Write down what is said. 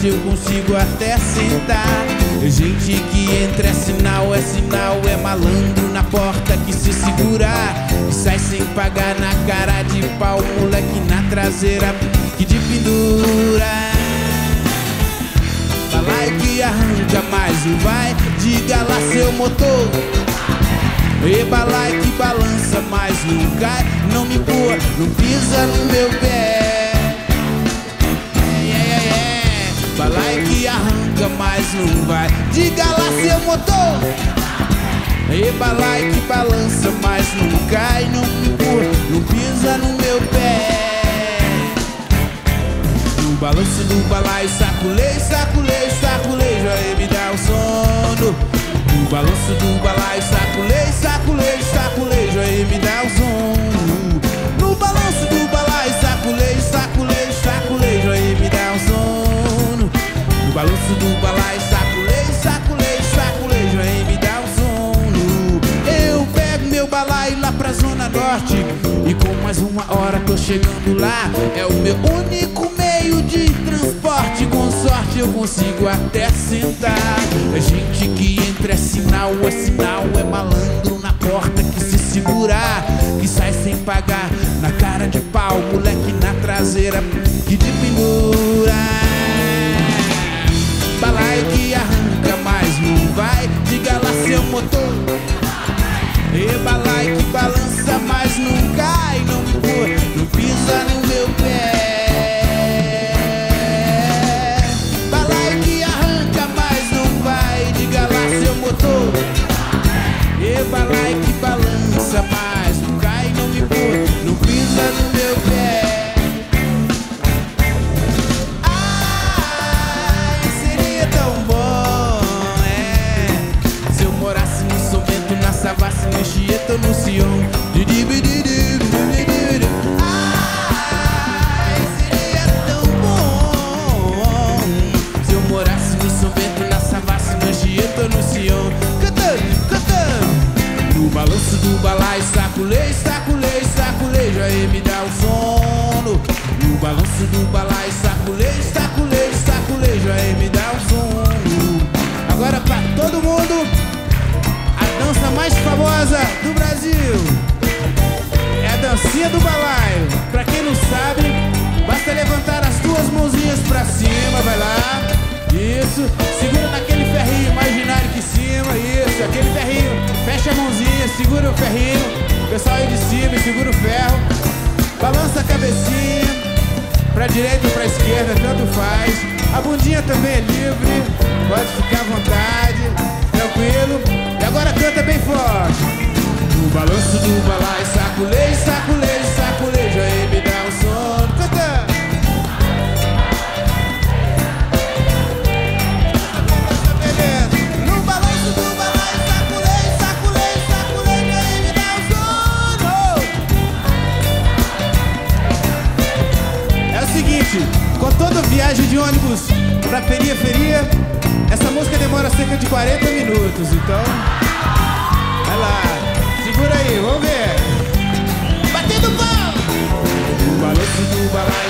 Sorte eu consigo até sentar. Gente que entra é sinal, é sinal, é malandro na porta que se segurar. E sai sem pagar na cara de pau, moleque na traseira que de pendura. Balai que arranca, mas não vai. Diga lá seu motor. E balai que balança, mas não cai. Não me empurra, não pisa no meu pé. Balai que arranca, mas não vai. Diga lá seu motor. Balai que balança, mas não cai. Não empurra, não pisa no meu pé. No balanço do balaio, saculei, saculei, saculei, já me dá o sono. No balanço do balaio, saculei, saculei, saculei, já me dá o sono. E com mais uma hora tô chegando lá. É o meu único meio de transporte. Com sorte eu consigo até sentar. É gente que entra é sinal, é sinal, é malandro na porta que se segurar, que sai sem pagar na cara de pau, moleque na traseira No balanço do balai, saculei, saculei, saculei. Já ia me dar o sono Agora pra todo mundo A dança mais famosa do Brasil. É a dancinha do balaio. Pra quem não sabe Basta levantar as duas mãozinhas pra cima Vai lá. Isso. Segura naquele ferrinho imaginário aqui em cima Isso, aquele ferrinho Fecha a mãozinha, segura o ferrinho. Pessoal aí de cima, segura o ferro. Balança a cabecinha Pra direita ou pra esquerda, tanto faz. A bundinha também é livre, pode ficar à vontade, tranquilo. E agora canta bem forte. No balanço do balai, saculei, saculei, com toda viagem de ônibus pra periferia, essa música demora cerca de 40 minutos, então. Vai lá, segura aí, vamos ver. Batendo pau! O balanço do balai,